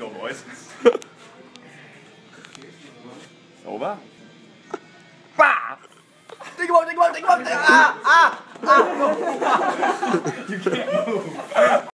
go, boys. Over. Bah! Think about, think about, think about. Ah, ah, ah. You can't. move.